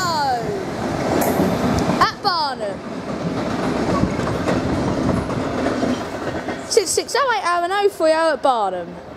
76 At Barnham. 66080 and 030 at Barnham.